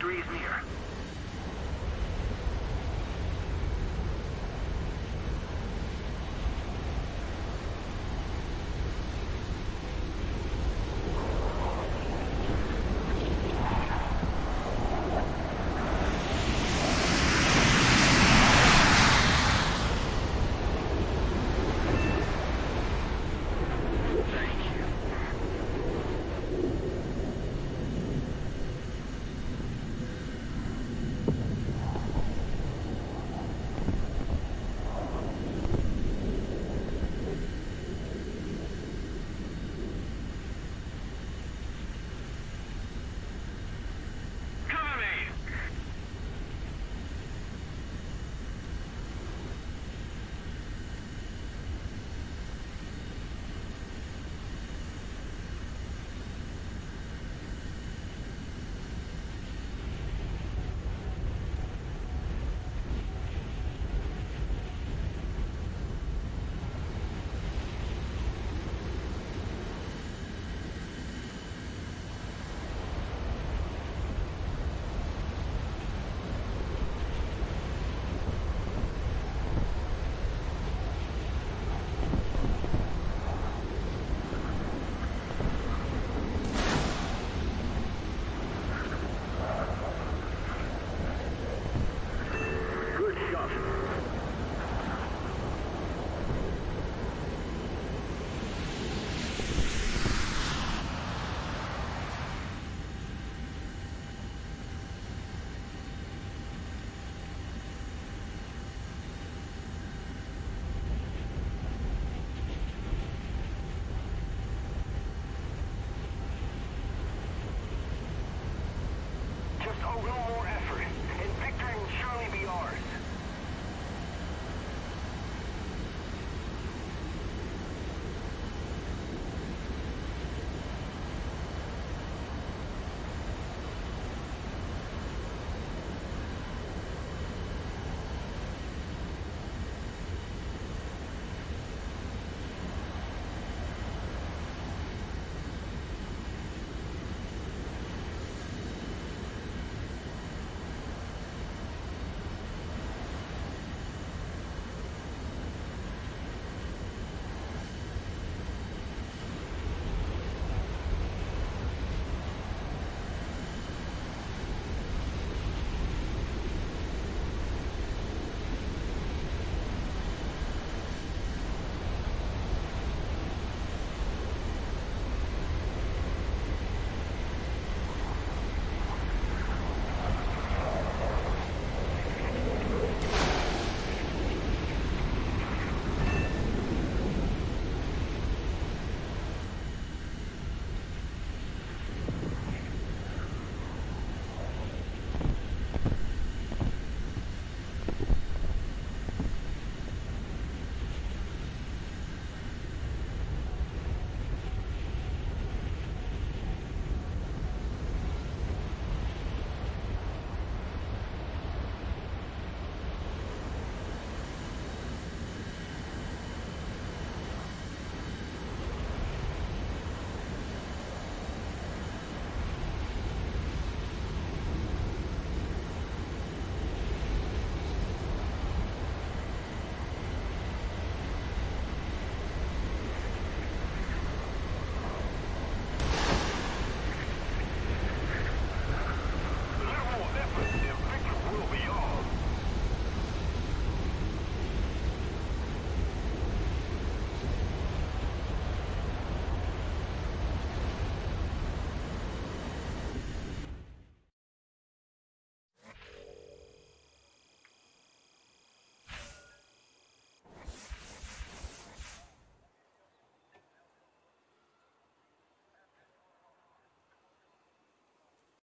Victory is near.